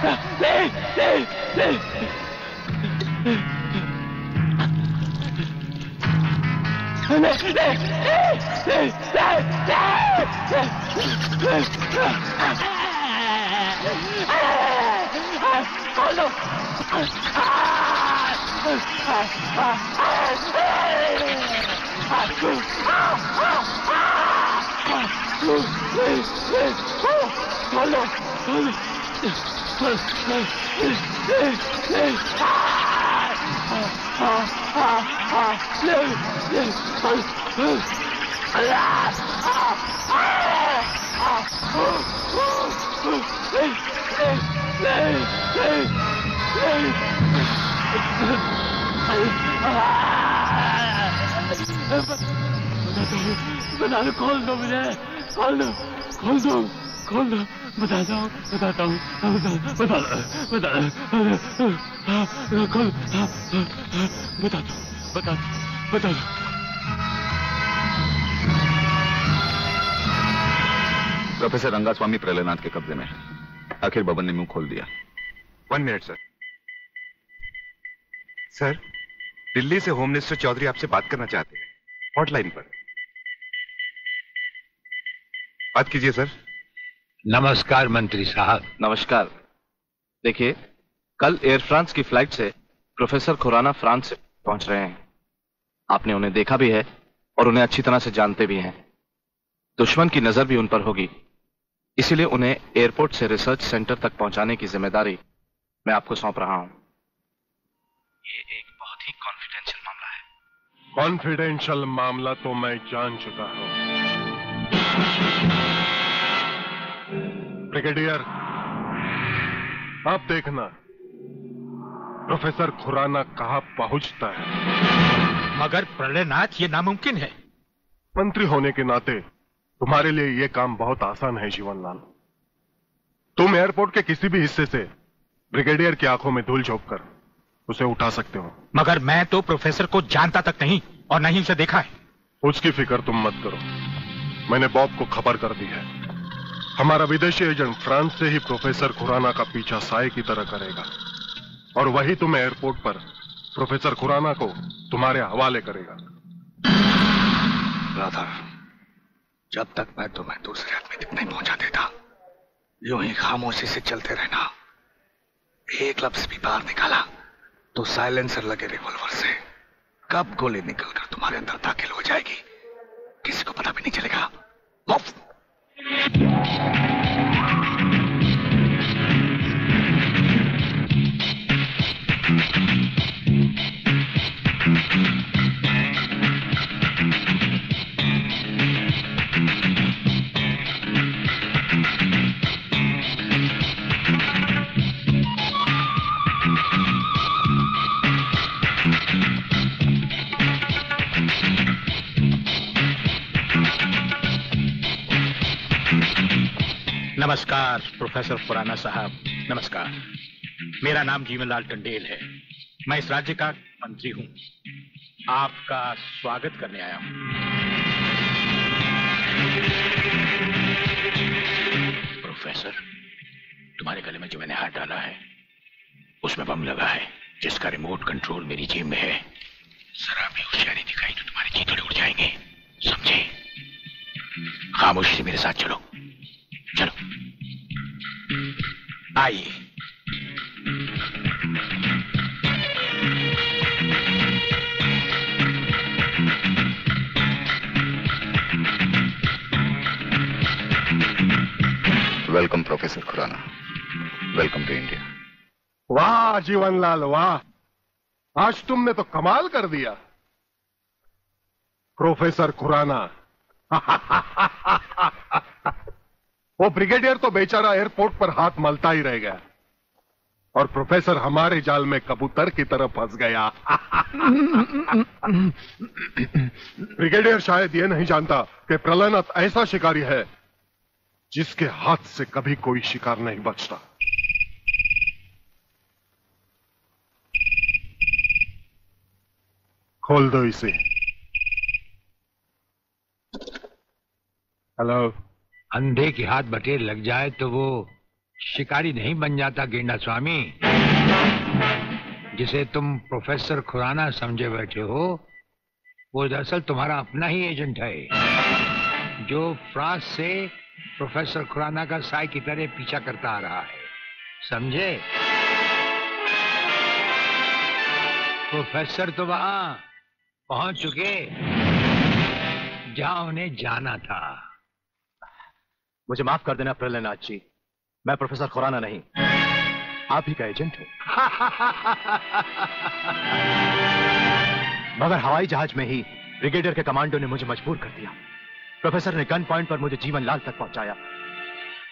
네, 네, 네. 네, 네, 네, 네, 네, 네. 어, no. Hello, hello. Ben alle koldu bile. Koldu. Koldu. खोल दो बताता हूँ बताता हूँ बता बता बता खोल बता दो बता बता दो। प्रोफेसर रंगास्वामी प्रलयनाथ के कब्जे में है। आखिर बबन ने मुँह खोल दिया। One minute sir sir Delhi से होम मिनिस्टर चौधरी आपसे बात करना चाहते हैं। हॉटलाइन पर। बात कीजिए सर नमस्कार मंत्री साहब। नमस्कार। देखिए कल एयर फ्रांस की फ़्लाइट से प्रोफेसर खुराना फ्रांस से पहुँच रहे हैं। आपने उन्हें देखा भी है और उन्हें अच्छी तरह से जानते भी हैं। दुश्मन की नज़र भी उन पर होगी। इसीलिए उन्हें एयरपोर्ट से रिसर्च सेंटर तक पहुँचाने की ज़िम्मेदारी मैं आपको सौंप रहा हूँ। ये एक बहुत ही कॉन्फिडेंशियल मामला है। कॉन्फिडेंशियल मामला तो मैं जान चुका हूँ। ब्रिगेडियर। आप देखना प्रोफेसर खुराना कहा पहुँचता है। मगर प्रलयनाथ ये नामुमकिन है। मंत्री होने के नाते तुम्हारे लिए यह काम बहुत आसान है जीवनलाल। तुम एयरपोर्ट के किसी भी हिस्से से ब्रिगेडियर की आँखों में धूल झोंक कर उसे उठा सकते हो। मगर मैं तो प्रोफेसर को जानता तक नहीं और नहीं उसे देखा है। उसकी फ़िक्र तुम मत करो। मैंने बॉब को खबर कर दी है। हमारा विदेशी एजेंट फ्रांस से ही प्रोफेसर खुराना का पीछा साय की तरह करेगा। और वही तुम्हें एयरपोर्ट पर प्रोफेसर खुराना को तुम्हारे हवाले करेगा। राधा, जब तक मैं तुम्हें दूसरे आदमी तक नहीं पहुँचा देता, यूँ ही खामोशी से चलते रहना। एक लफ्ज भी बाहर निकाला तो साइलेंसर लगे रिवॉल्वर से। कब गोली निकलकर तुम्हारे अंदर दाखिल हो जाएगी, किसी को पता भी नहीं चलेगा। मुफ़्त! Yeah. नमस्कार, प्रोफेसर खुराना साहब। नमस्कार। मेरा नाम जीवनलाल टंडेल है। मैं इस राज्य का मंत्री हूँ। आपका स्वागत करने आया हूँ। प्रोफेसर, तुम्हारे गले में जो मैंने हाथ डाला है, उसमें बम लगा है, जिसका रिमोट कंट्रोल मेरी जेब में है। जरा भी होशियारी दिखाई तो तुम्हारे चीतड़े उड़ जाएँगे। समझे? खामोशी से मेरे साथ चलो। चलो। आइए। Welcome professor Khurana welcome to India वाह जीवनलाल वाह। आज तुमने तो कमाल कर दिया। प्रोफेसर खुराना वो ब्रिगेडियर तो बेचारा एयरपोर्ट पर हाथ मलता ही रह गया। और प्रोफेसर हमारे जाल में कबूतर की तरह फंस गया। ब्रिगेडियर शायद ये नहीं जानता कि प्रलयनाथ ऐसा शिकारी है, जिसके हाथ से कभी कोई शिकार नहीं बचता। खोल दो इसे। हेलो अंधे के हाथ बटेर लग जाए तो वो शिकारी नहीं बन जाता, गेंडा स्वामी। जिसे तुम प्रोफेसर खुराना समझे बैठे हो, वो दरअसल तुम्हारा अपना ही एजेंट है। जो फ्रांस से प्रोफेसर खुराना का साय की तरह पीछा करता आ रहा है। समझे? प्रोफेसर तो वहाँ पहुँच चुके, जहाँ उन्हें जाना था। मुझे माफ़ कर देना प्रलयनाथ जी। मैं प्रोफेसर खुराना नहीं। आप ही का एजेंट हूँ। मगर हवाई जहाज़ में ही ब्रिगेडियर के कमांडो ने मुझे मजबूर कर दिया। प्रोफेसर ने गन पॉइंट पर मुझे जीवन लाल तक पहुँचाया।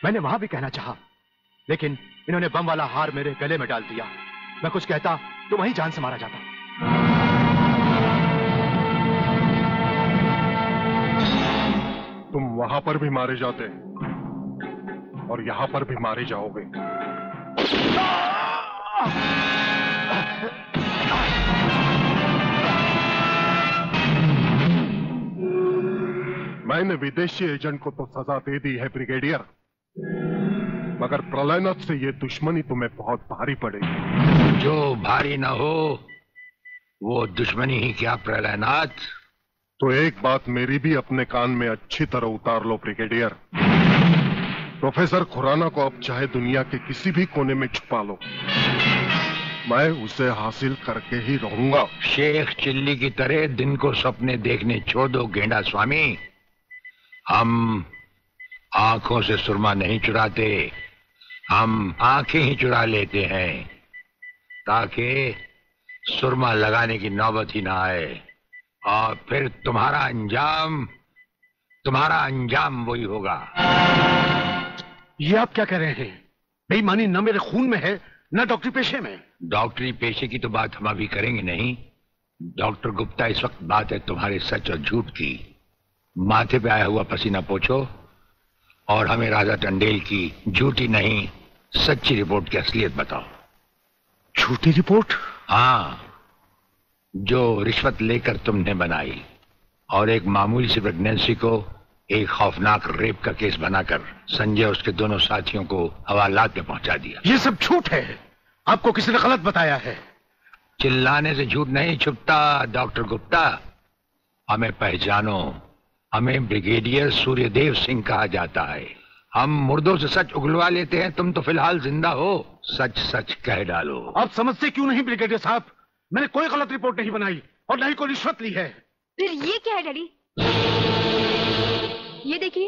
मैंने वहाँ भी कहना चाहा, लेकिन इन्होंने बम वाला हार मेरे गले में डाल दिया। मैं कुछ कहता तो वहीं जान से मारा जाता। तुम वहाँ पर भी मारे जाते। और यहाँ पर भी मारे जाओगे। मैंने विदेशी एजेंट को तो सजा दे दी है ब्रिगेडियर। मगर प्रलयनाथ से ये दुश्मनी तुम्हें बहुत भारी पड़ेगी। जो भारी ना हो वो दुश्मनी ही क्या प्रलयनाथ? तो एक बात मेरी भी अपने कान में अच्छी तरह उतार लो ब्रिगेडियर। प्रोफेसर खुराना को अब चाहे दुनिया के किसी भी कोने में छुपा लो। मैं उसे हासिल करके ही रहूँगा। शेख चिल्ली की तरह दिन को सपने देखने छोड़ दो गेंडा स्वामी। हम आँखों से सुरमा नहीं चुराते, हम आँखें ही चुरा लेते हैं, ताकि सुरमा लगाने की नौबत ही ना आए। और फिर तुम्हारा अंजाम तुम्हारा अंजाम वही होगा। ये आप क्या कह रहे हैं? बेईमानी न मेरे खून में है न डॉक्टरी पेशे में। डॉक्टरी पेशे की तो बात हम अभी करेंगे नहीं। डॉक्टर गुप्ता इस वक्त बात है तुम्हारे सच और झूठ की। माथे पे आया हुआ पसीना पोछो और हमें राजा टंडेल की झूठी नहीं सच्ची रिपोर्ट की असलियत बताओ। झूठी रिपोर्ट? हाँ जो रिश्वत लेकर तुमने बनाई और एक मामूली सी प्रेगनेंसी को एक खौफनाक रेप का केस बनाकर संजय उसके दोनों साथियों को हवालात में पहुँचा दिया। ये सब झूठ है। आपको किसी ने गलत बताया है? चिल्लाने से झूठ नहीं छुपता डॉक्टर गुप्ता। हमें पहचानो हमें ब्रिगेडियर सूर्यदेव सिंह कहा जाता है। हम मुर्दों से सच उगलवा लेते हैं तुम तो फ़िलहाल ज़िंदा हो। सच सच कह डालो। आप समझते क्यों नहीं ब्रिगेडियर साहब? मैंने कोई गलत रिपोर्ट नहीं बनाई और न ही कोई रिश्वत ली है। फिर ये क्या है डैडी? ये देखिए।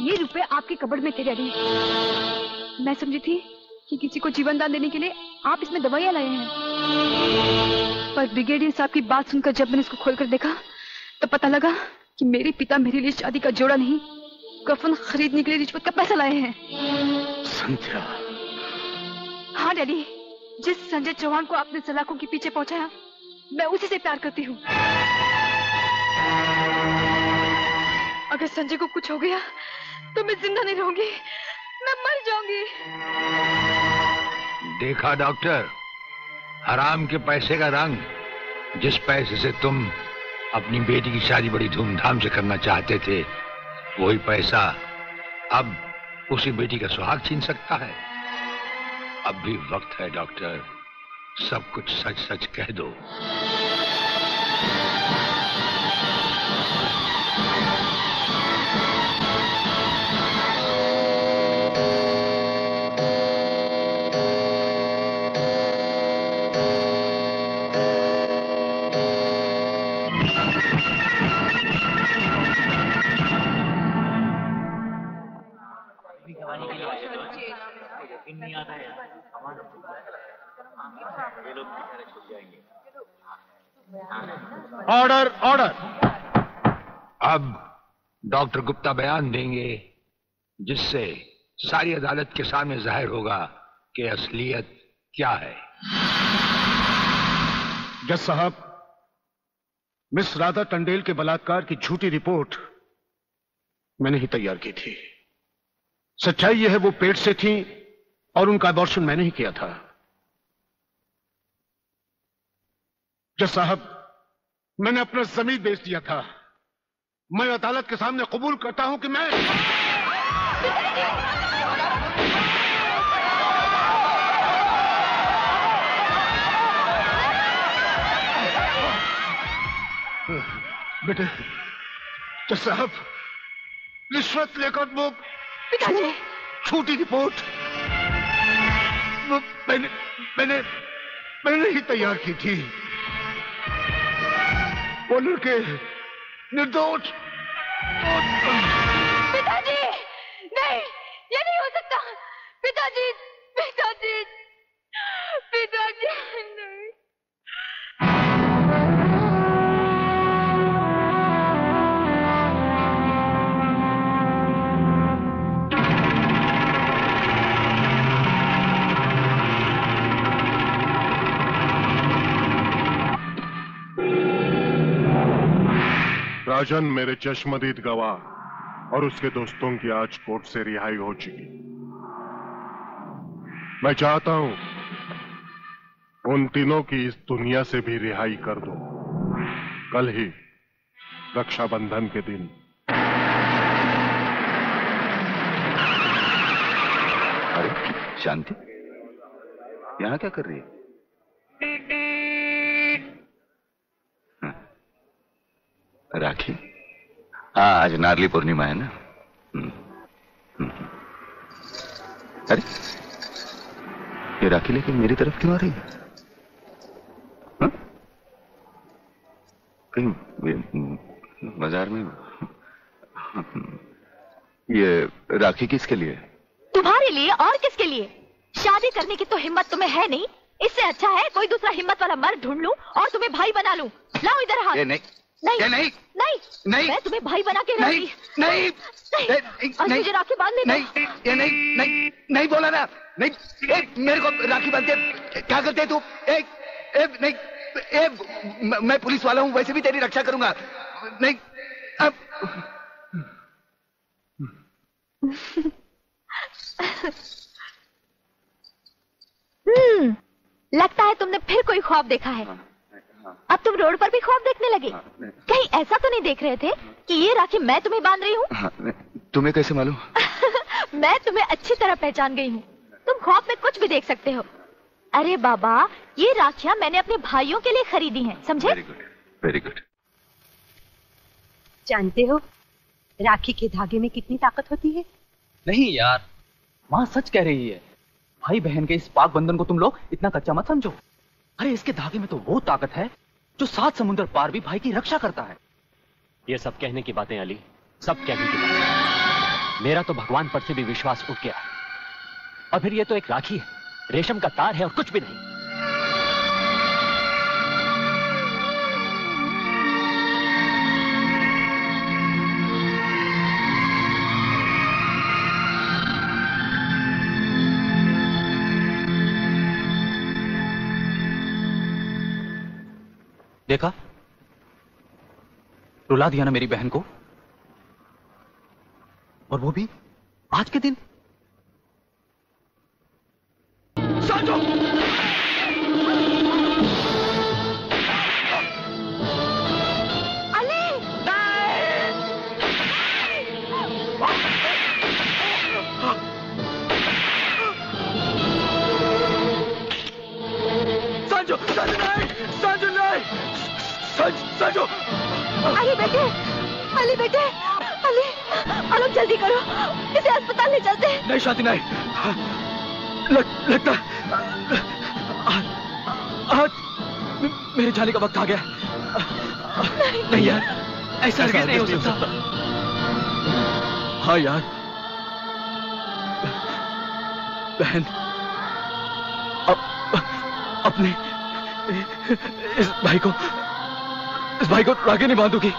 ये रुपए आपके कबड़ में थे डैडी। मैं समझी थी कि किसी को जीवन दान देने के लिए आप इसमें दवाइयाँ लाए हैं। पर ब्रिगेडियर साहब की बात सुनकर जब मैंने इसको खोलकर देखा तो पता लगा कि मेरे पिता मेरे लिए शादी का जोड़ा नहीं कफन खरीदने के लिए रिश्वत का पैसा लाए हैं। संध्या हाँ डैडी। जिस संजय चौहान को आपने सलाखों के पीछे पहुँचाया, मैं उसी से प्यार करती हूँ। अगर संजय को कुछ हो गया तो मैं ज़िंदा नहीं रहूँगी, मैं मर जाऊँगी। देखा, डॉक्टर? हराम के पैसे का रंग, जिस पैसे से तुम अपनी बेटी की शादी बड़ी धूमधाम से करना चाहते थे, वही पैसा अब उसी बेटी का सुहाग छीन सकता है। अब भी वक्त है डॉक्टर। सब कुछ सच सच कह दो। ऑर्डर ऑर्डर अब डॉक्टर गुप्ता बयान देंगे जिससे सारी अदालत के सामने ज़ाहिर होगा कि असलियत क्या है। जज साहब मिस राधा टंडेल के बलात्कार की झूठी रिपोर्ट मैंने ही तैयार की थी। सच्चाई यह है वो पेट से थी और उनका अबॉर्शन मैंने ही किया था। जज साहब मैंने अपना ज़मीन बेच दिया था। मैं अदालत के सामने कबूल करता हूँ कि मैं बेटे जज साहब रिश्वत लेकर वो पिताजी। छोटी रिपोर्ट वो मैंने मैंने मैंने ही तैयार की थी। वो लड़के निर्दोष। पिताजी नहीं ये नहीं हो सकता। पिताजी पिताजी। राजन मेरे चश्मदीद गवाह और उसके दोस्तों की आज कोर्ट से रिहाई हो चुकी। मैं चाहता हूँ उन तीनों की इस दुनिया से भी रिहाई कर दो। कल ही रक्षाबंधन के दिन। अरे, शांति, यहाँ क्या कर रही है हाँ। राखी। हाँ आज नारली पूर्णिमा है ना? हम्म, हम्म। अरे ये राखी लेके मेरी तरफ़ क्यों आ रही है? हाँ? कहीं हम्म, बाज़ार में ये राखी किसके लिए? तुम्हारे लिए और किसके लिए? शादी करने की तो हिम्मत तुम्हें है नहीं। इससे अच्छा है कोई दूसरा हिम्मत वाला मर्द ढूंढ लूँ और तुम्हें भाई बना लूँ। लाओ इधर हाथ। नहीं नहीं नहीं? नहीं नहीं। मैं तुम्हें भाई बना के नहीं नहीं। नहीं मुझे राखी बांधने दो। नहीं ये नहीं नहीं नहीं बोला ना। नहीं ए, मेरे को राखी बांधते क्या करते तू? ए, ए, नहीं ए, म- पुलिस वाला हूँ वैसे भी तेरी रक्षा करूँगा। नहीं अब हम्म लगता है तुमने फिर कोई ख्वाब देखा है। तुम रोड पर भी ख्वाब देखने लगे। कहीं ऐसा तो नहीं देख रहे थे कि ये राखी मैं तुम्हें बाँध रही हूँ? हाँ, तुम्हें कैसे मालूम? मैं तुम्हें अच्छी तरह पहचान गई हूँ। तुम ख्वाब में कुछ भी देख सकते हो। अरे बाबा ये राखियाँ मैंने अपने भाइयों के लिए खरीदी हैं समझे? वेरी गुड वेरी गुड जानते हो राखी के धागे में कितनी ताकत होती है? नहीं यार माँ सच कह रही है। भाई बहन के इस पाक बंधन को तुम लोग इतना कच्चा मत समझो। अरे इसके धागे में तो वो ताकत है जो सात समुद्र पार भी भाई की रक्षा करता है। ये सब कहने की बातें अली, सब कहने की बातें। मेरा तो भगवान पर से भी विश्वास उठ गया है। और फिर ये तो एक राखी है, रेशम का तार है और कुछ भी नहीं। देखा? रुला दिया ना मेरी बहन को? और वो भी आज के दिन? हैं नहीं। लग, लगता आज मेरे जाने का वक्त आ गया। नहीं। नहीं यार। ऐसा हरगिज नहीं हो सकता। हाँ यार। बहन अब अपने इस भाई को इस भाई को रागे नहीं बांधूगी।